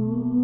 Ooh.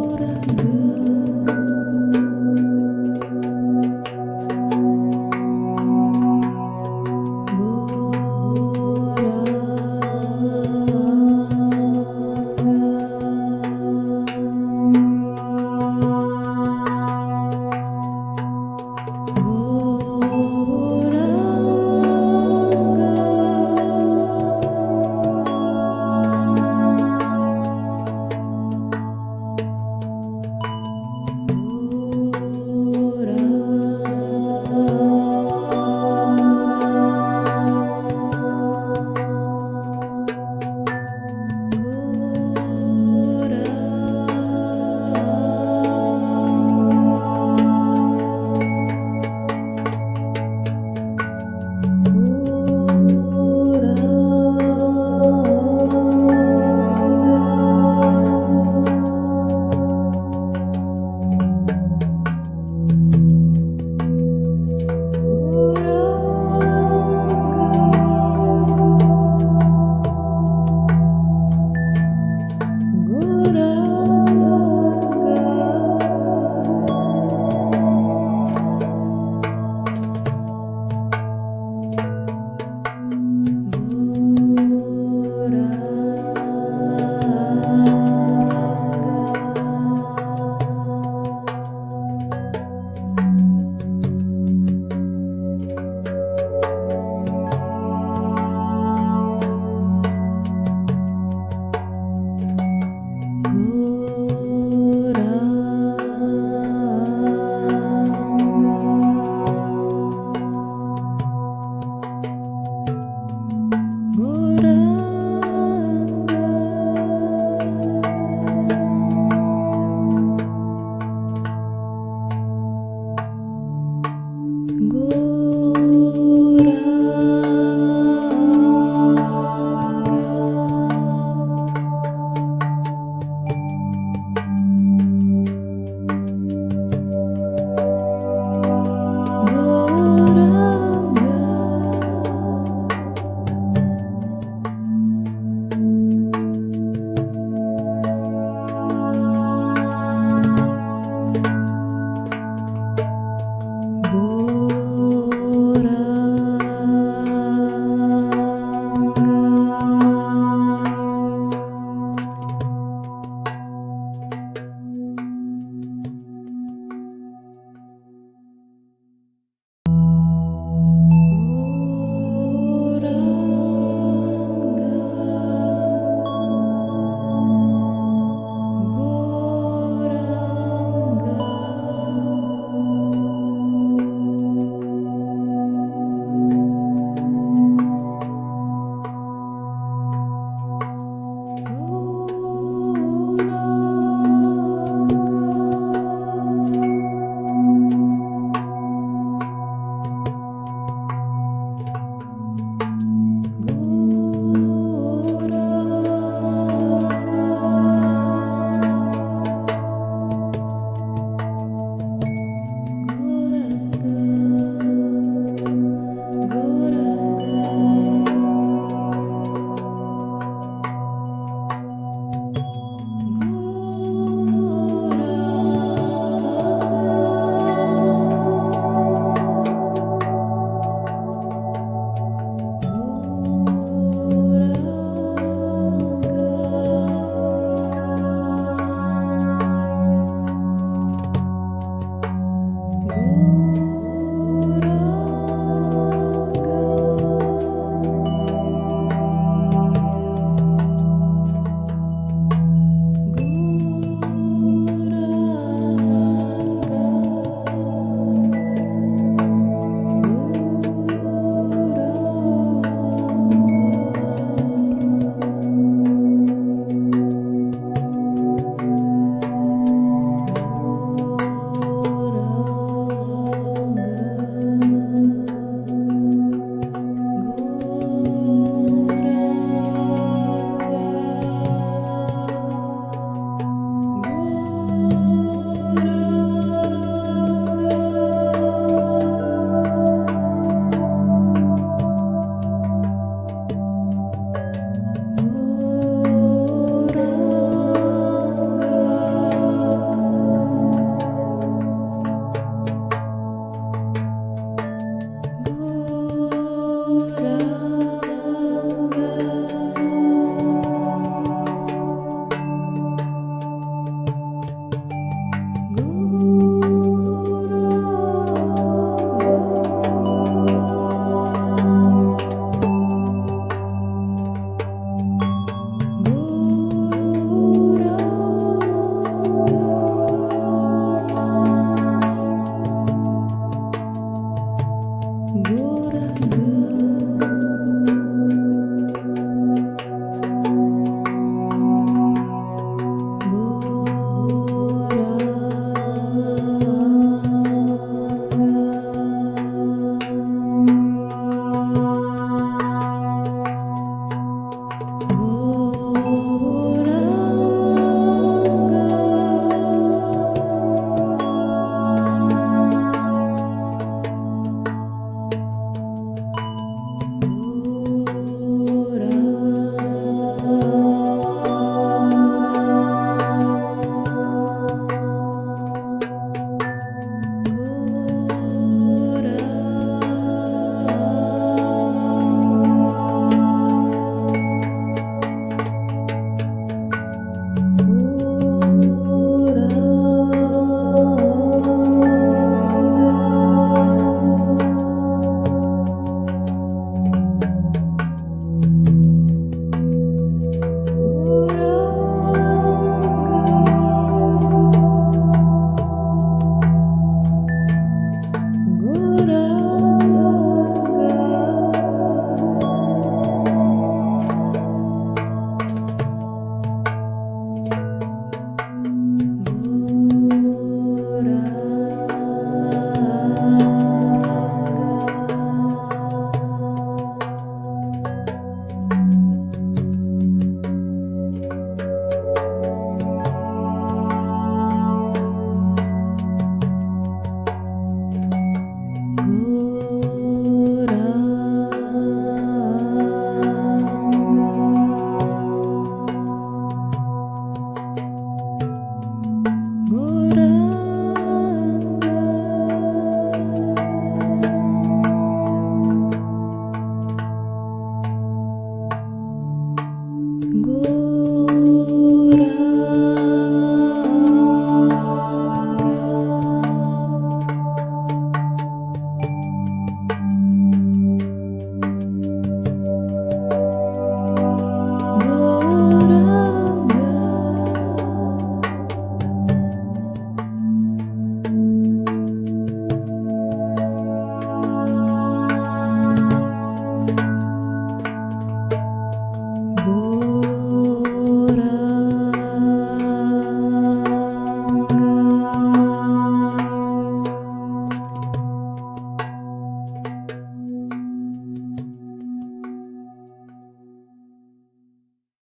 good. minggu.